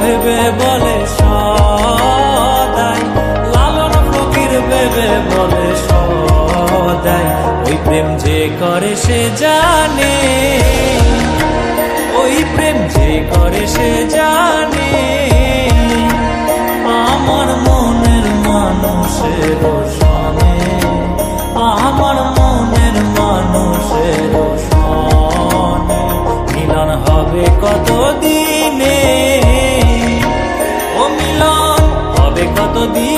ভেবে বলে সদাই, লালন ফকির ভেবে বলে সদাই। ওই প্রেম যে করে সে জানে, ওই প্রেম যে করে সে জানে। আমার মনের মানুষের সনে, আমার মনের মানুষের সনে। মিলন হবে কত দিনে melodía.